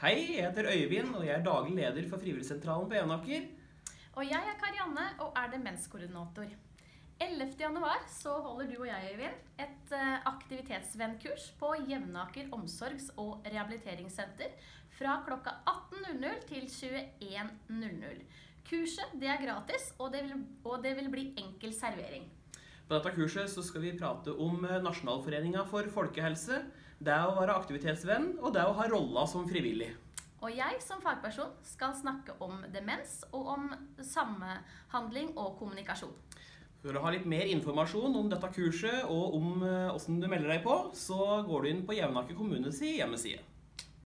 Hei, jeg heter Øyvind, og jeg er daglig leder for Frivilligsentralen på Jevnaker. Og jeg er Karianne og er demenskoordinator. 11. januar så holder du og jeg, Øyvind, et eh, aktivitetsvennkurs på Jevnaker omsorgs- og rehabiliteringssenter fra klokka 18.00 til 21.00. Kurset det er gratis, og det, vil, og det vil bli enkel servering. På dette kurset så skal vi prate om eh, Nasjonalforeninga for folkehelse, det å være aktivitetsvenn og det å ha rolla som frivillig. Og jeg som fagperson skal snakke om demens og om samhandling og kommunikasjon. For å ha litt mer informasjon om dette kurset og om åssen du melder deg på, så går du inn på Jevnaker kommunes hjemmeside.